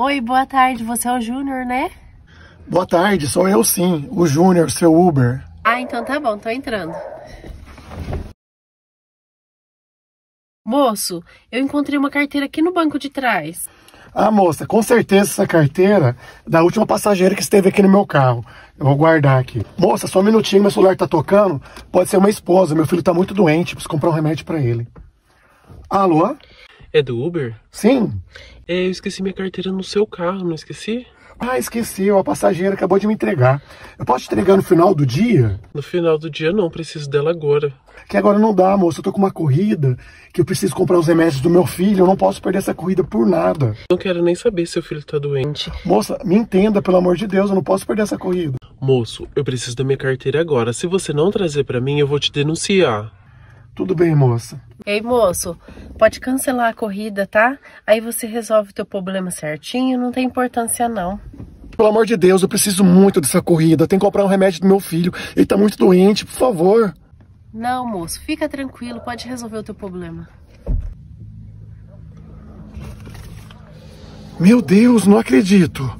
Oi, boa tarde. Você é o Júnior, né? Boa tarde, sou eu sim, o Júnior, seu Uber. Ah, então tá bom, tô entrando. Moço, eu encontrei uma carteira aqui no banco de trás. Ah, moça, com certeza essa carteira é da última passageira que esteve aqui no meu carro. Eu vou guardar aqui. Moça, só um minutinho, meu celular tá tocando. Pode ser uma esposa, meu filho tá muito doente, preciso comprar um remédio para ele. Alô? É do Uber? Sim. É, eu esqueci minha carteira no seu carro, não esqueci? Ah, esqueci, a passageira acabou de me entregar. Eu posso te entregar no final do dia? No final do dia não, preciso dela agora. Que agora não dá, moça. Eu tô com uma corrida que eu preciso comprar os remédios do meu filho. Eu não posso perder essa corrida por nada. Não quero nem saber se seu filho tá doente. Moça, me entenda, pelo amor de Deus, eu não posso perder essa corrida. Moço, eu preciso da minha carteira agora. Se você não trazer para mim, eu vou te denunciar. Tudo bem, moça. Ei, moço, pode cancelar a corrida, tá? Aí você resolve o teu problema certinho, não tem importância não. Pelo amor de Deus, eu preciso muito dessa corrida. Tenho que comprar um remédio do meu filho. Ele tá muito doente, por favor. Não, moço, fica tranquilo, pode resolver o teu problema. Meu Deus, não acredito.